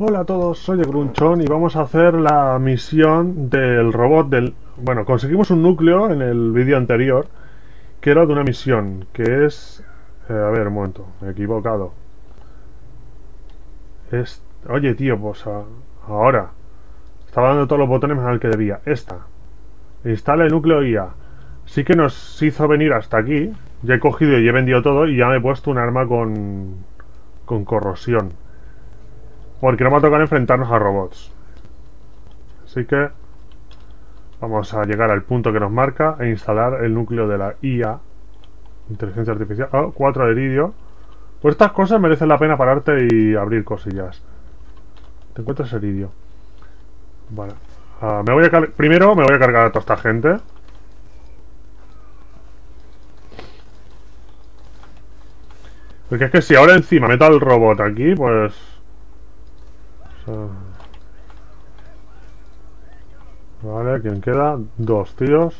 Hola a todos, soy Grunchon y vamos a hacer la misión del robot del... Bueno, conseguimos un núcleo en el vídeo anterior que era de una misión, que es... eh, a ver, un momento, me he equivocado. Es... Oye, tío, pues a- ahora. Estaba dando todos los botones al que debía. Esta. Instala el núcleo IA. Sí que nos hizo venir hasta aquí. Ya he cogido y he vendido todo y ya me he puesto un arma con... con corrosión. Porque no va a tocar enfrentarnos a robots. Así que vamos a llegar al punto que nos marca e instalar el núcleo de la IA. Inteligencia artificial. Oh, 4 de. Pues estas cosas merecen la pena pararte y abrir cosillas. Te encuentras iridio. Vale. Ah, me voy a Primero me voy a cargar a toda esta gente. Porque es que si ahora encima meto al robot aquí, pues... sea, Vale, ¿quién queda? Dos tíos.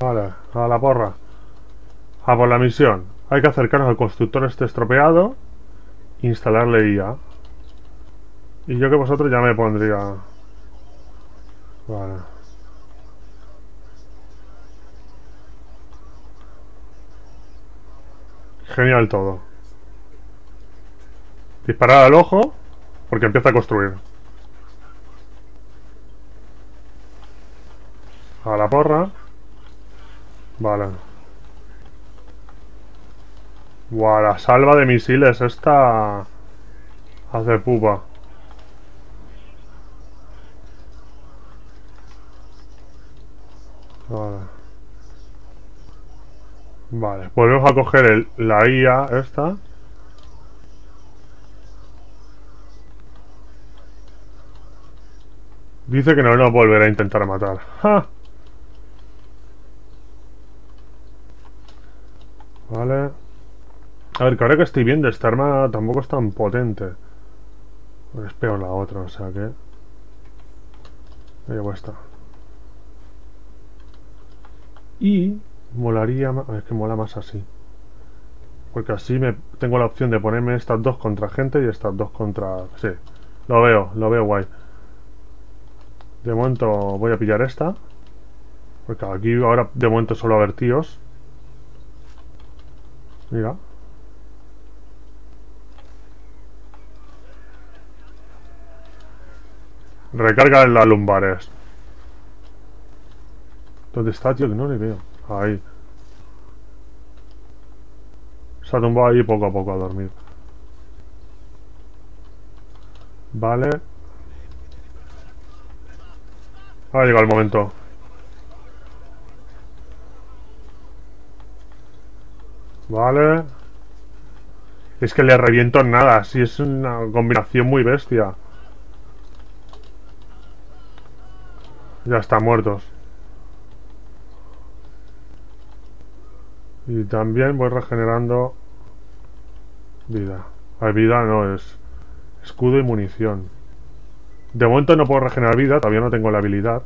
Vale, a la porra. A por la misión. Hay que acercarnos al constructor este estropeado. Instalarle IA. Y yo que vosotros ya me pondría... Vale. Genial todo. Disparar al ojo porque empieza a construir. A la porra. Vale. Buah, la salva de misiles esta hace pupa. Vale, volvemos a coger el, la IA esta. Dice que no nos volverá a intentar matar. ¡Ja! Vale. A ver, que ahora que estoy viendo, esta arma tampoco es tan potente. Es peor la otra, o sea que... Me llevo esta. Y molaría. Es que mola más así. Porque así me tengo la opción de ponerme estas dos contra gente y estas dos contra... Sí, lo veo, lo veo guay. De momento voy a pillar esta. Porque aquí ahora de momento solo a haber tíos. Mira. Recarga en las lumbares. ¿Dónde está, tío? Que no le veo. Ahí. Se ha tumbado ahí poco a poco a dormir. Vale. Ha llegado el momento. Vale. Es que le reviento en nada. Si es una combinación muy bestia. Ya están muertos. Y también voy regenerando vida. Hay vida no, es escudo y munición. De momento no puedo regenerar vida, todavía no tengo la habilidad.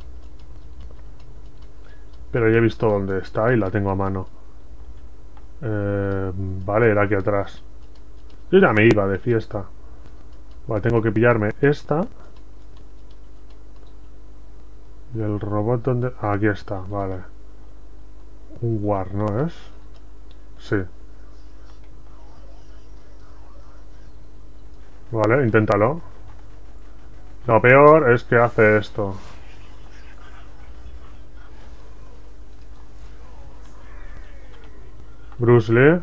Pero ya he visto dónde está y la tengo a mano. Eh, vale, era aquí atrás. Yo ya me iba de fiesta. Vale, tengo que pillarme esta. Y el robot donde... Ah, aquí está, vale. Un war, ¿no es? Sí. Vale, inténtalo. Lo peor es que hace esto. Bruce Lee.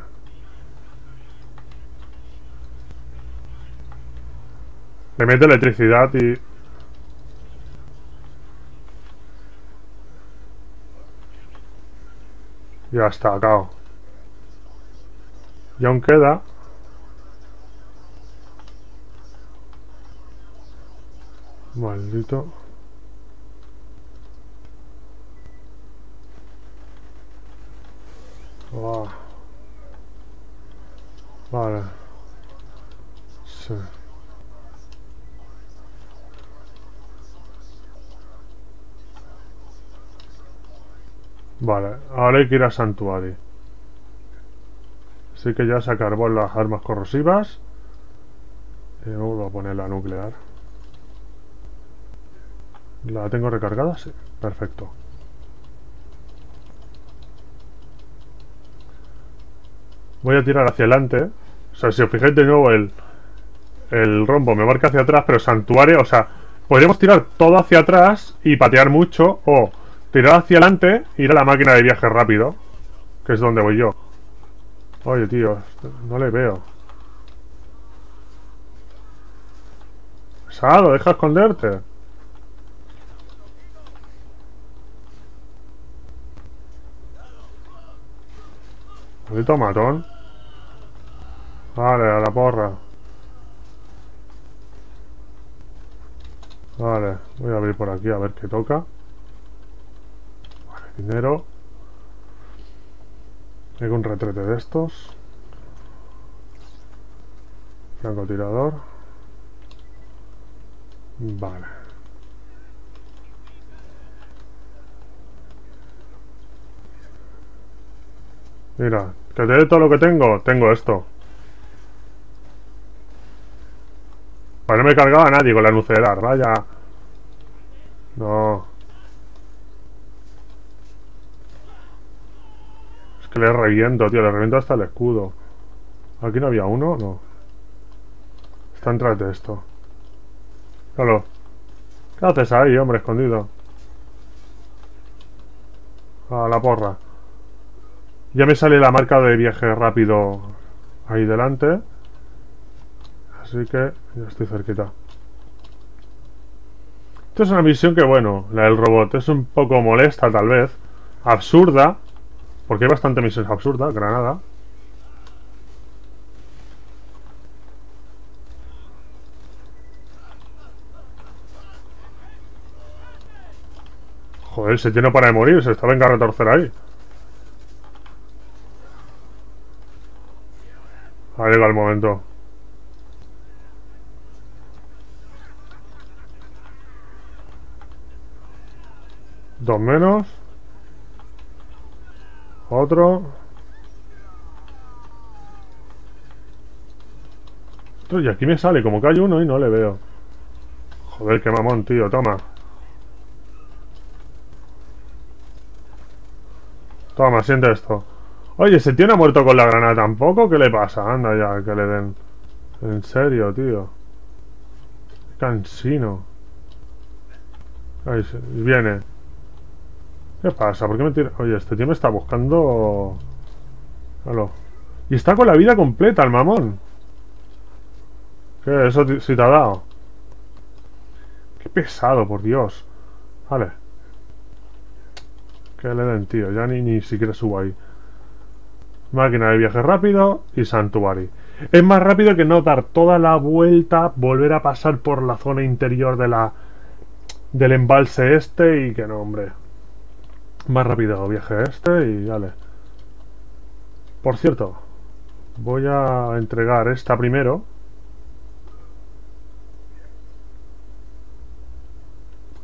Le mete electricidad y... Ya está. Y aún queda... Maldito. Ah. Vale. Sí. Vale, ahora hay que ir a Santuari. Así que ya se acabó las armas corrosivas. Y vuelvo a poner la nuclear. ¿La tengo recargada? Sí. Perfecto. Voy a tirar hacia adelante. O sea, si os fijáis de nuevo el, el rombo me marca hacia atrás, pero santuario, o sea, podríamos tirar todo hacia atrás y patear mucho, o tirar hacia adelante e ir a la máquina de viaje rápido, que es donde voy yo. Oye, tío, no le veo. Sado, deja esconderte. Maldito matón. Vale, a la porra. Vale, voy a abrir por aquí a ver qué toca. Vale, dinero. Tengo un retrete de estos. Francotirador. Vale. Mira, que te dé todo lo que tengo. Tengo esto. Pues no me cargaba a nadie con la nuclear, vaya. No. Que le reviento, tío, le reviento hasta el escudo. ¿Aquí no había uno? No. Está detrás de esto. Claro. ¿Qué haces ahí, hombre, escondido? A la porra. Ya me sale la marca de viaje rápido ahí delante. Así que ya estoy cerquita. Esto es una misión que, bueno, la del robot es un poco molesta, tal vez. Absurda. Porque hay bastante misiones absurdas. Granada. Joder, se tiene para de morir. Se está venga a retorcer ahí. Ha llegado el momento. Dos menos. Otro. Y aquí me sale como que hay uno y no le veo. Joder, qué mamón, tío. Toma. Toma, siente esto. Oye, ¿ese tío no ha muerto con la granada tampoco? ¿Qué le pasa? Anda ya, que le den. En serio, tío. Cansino. Ahí viene. ¿Qué pasa? ¿Por qué me tira? Oye, este tío me está buscando... Halo. Y está con la vida completa, el mamón. ¿Qué? ¿Eso si te ha dado? Qué pesado, por Dios. Vale. Que le den, tío. Ya ni, ni siquiera subo ahí. Máquina de viaje rápido y Santuari. Es más rápido que no dar toda la vuelta, volver a pasar por la zona interior de la del embalse este y que no, hombre. Más rápido viaje este y vale. Por cierto, voy a entregar esta primero.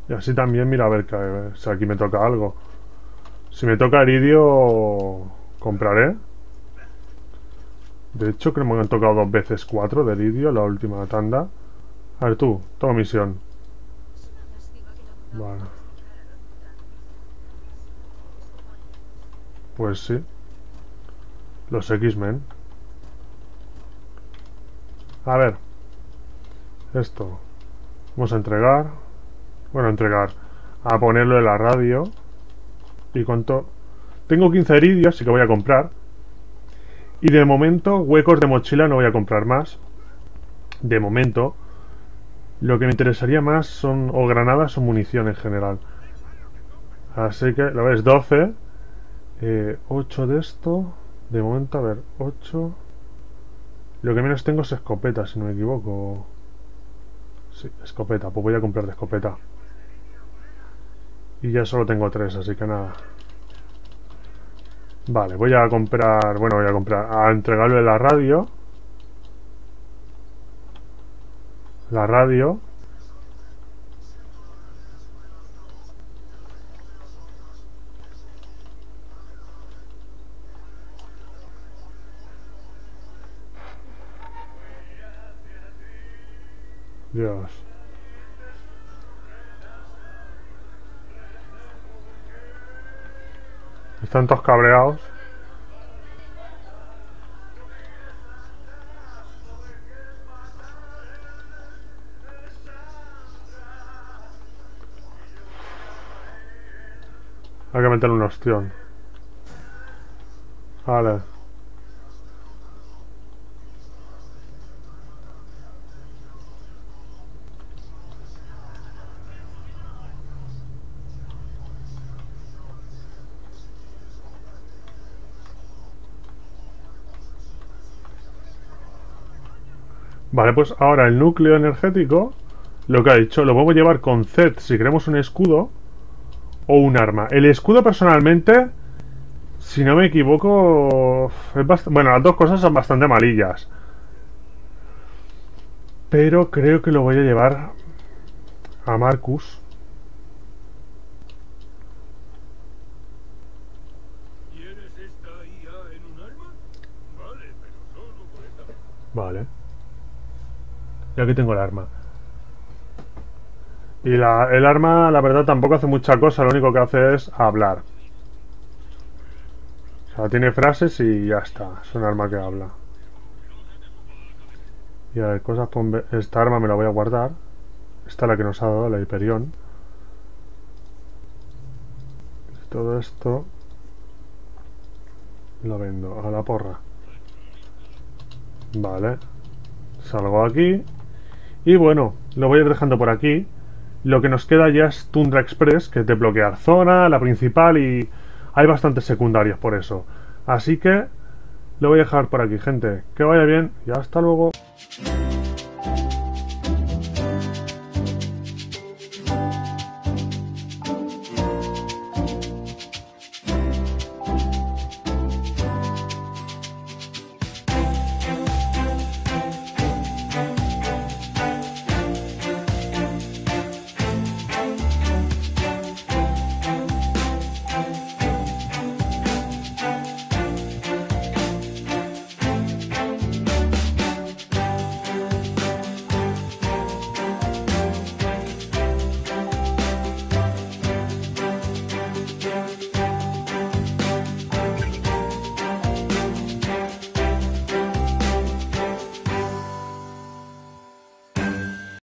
Y así también, mira, a ver si aquí me toca algo. Si me toca Iridio, compraré. De hecho, creo que me han tocado dos veces cuatro de Iridio, la última tanda. A ver tú, toma misión. Vale. Pues sí. Los X-Men. A ver. Esto. Vamos a entregar. Bueno, entregar. A ponerlo en la radio. ¿Y cuánto? Tengo 15 iridios, así que voy a comprar. Y de momento, huecos de mochila no voy a comprar más. De momento. Lo que me interesaría más son o granadas o munición en general. Así que, lo ves, 12. Eh, 8 de esto. De momento, a ver, 8. Lo que menos tengo es escopeta, si no me equivoco. Sí, escopeta. Pues voy a comprar de escopeta. Y ya solo tengo 3, así que nada. Vale, voy a comprar... Bueno, voy a comprar... A entregarle la radio. La radio. Dios. Están todos cabreados. Hay que meter un ostión. Vale. Vale, pues ahora el núcleo energético, lo que ha dicho, lo podemos llevar con Z si queremos un escudo o un arma. El escudo personalmente, si no me equivoco, es bueno, las dos cosas son bastante malillas. Pero creo que lo voy a llevar a Marcus. Vale. Y aquí tengo el arma. Y la, el arma, la verdad, tampoco hace mucha cosa, lo único que hace es hablar. O sea, tiene frases y ya está. Es un arma que habla. Y a ver, cosas con... Esta arma me la voy a guardar. Esta es la que nos ha dado, la Hyperion. Todo esto... Lo vendo a la porra. Vale. Salgo aquí. Y bueno, lo voy a ir dejando por aquí. Lo que nos queda ya es Tundra Express, que es de bloquear zona, la principal y hay bastantes secundarios por eso. Así que lo voy a dejar por aquí, gente. Que vaya bien y hasta luego.